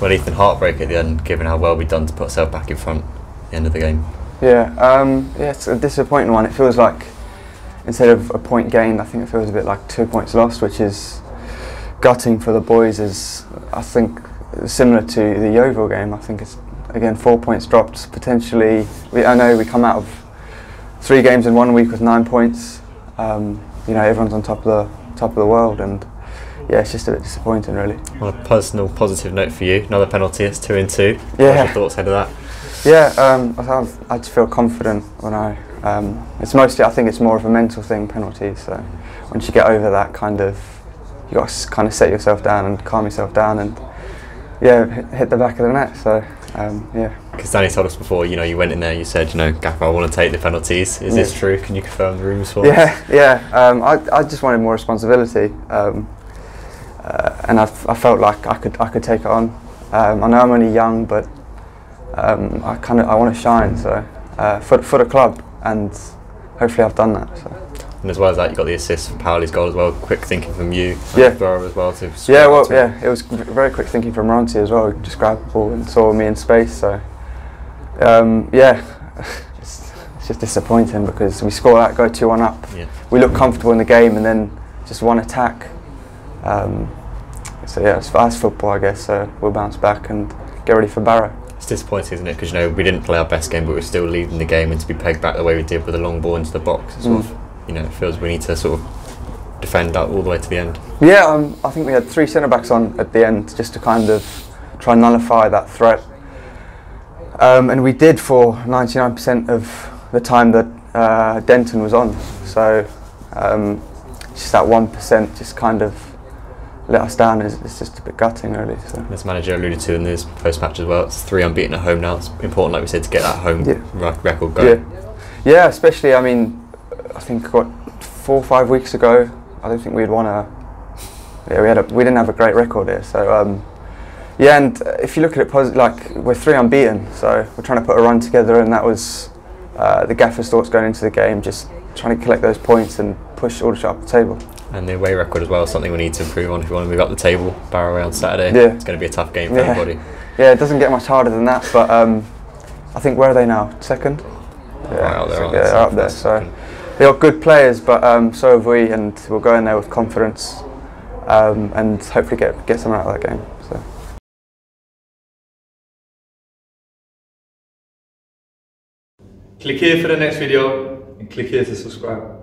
Well, Ethan, heartbreak at the end, given how well we'd done to put ourselves back in front at the end of the game. Yeah, um, yeah, it's a disappointing one. It feels like instead of a point gained, I think it feels a bit like two points lost, which is gutting for the boys. Is I think similar to the Yeovil game. I think it's again four points dropped. Potentially, we, I know we come out of three games in one week with nine points. Um, you know, everyone's on top of the top of the world, and yeah, it's just a bit disappointing, really. On a personal positive note for you, another penalty. It's two and two. Yeah. What's your thoughts ahead of that? Yeah, um, I, I just feel confident when I. Um, it's mostly, I think it's more of a mental thing, penalties. So once you get over that kind of, you got to kind of set yourself down and calm yourself down and yeah, hit, hit the back of the net. So um, yeah. Because Danny told us before, you know, you went in there, you said, you know, Gaffer, I want to take the penalties. Is Yeah. this true? Can you confirm the rumours for us? Yeah, yeah. Um, I, I just wanted more responsibility, um, uh, and I, felt like I could I could take it on. Um, I know I'm only young, but um, I kind of I want to shine. So uh, for for the club, and hopefully I've done that. So. And as well as that, you got the assist for Paoli's goal as well. Quick thinking from you. Yeah. Burrow as well. To Yeah, well, too. yeah, it was very quick thinking from Ronti as well. Just grabbed the ball and saw me in space. So, um, yeah, it's, it's just disappointing because we score that, go two one up. Yeah. We look comfortable in the game, and then just one attack. Um, so yeah, it's fast football, I guess. So we'll bounce back and get ready for Barrow. It's disappointing, isn't it? Because you know we didn't play our best game, but we were still leading the game, and to be pegged back the way we did with a long ball into the box, it sort Mm. of, you know, it feels we need to sort of defend that all the way to the end. Yeah, um, I think we had three centre backs on at the end just to kind of try and nullify that threat. Um, and we did for 99% of the time that uh, Denton was on. So um, just that 1% just kind of let us down. It's, it's just a bit gutting, really. So. As manager alluded to in his post match as well, it's three unbeaten at home now. It's important, like we said, to get that home Yeah. re- record going. Yeah, yeah. Especially, I mean, I think what four or five weeks ago, I don't think we'd won a. Yeah, we had a, we didn't have a great record here. So um, yeah, and if you look at it positive, like we're three unbeaten, so we're trying to put a run together, and that was uh, the gaffer's thoughts going into the game, just trying to collect those points and push all the Aldershot up the table. And the away record as well, is something we need to improve on if we want to move up the table. Barrow away on Saturday. Yeah. It's going to be a tough game for Yeah. everybody. Yeah, it doesn't get much harder than that, but um, I think where are they now? Second. Right out there, so- yeah, they? they're up there. So they are good players, but um, so have we, and we'll go in there with confidence um, and hopefully get get something out of that game. So. Click here for the next video and click here to subscribe.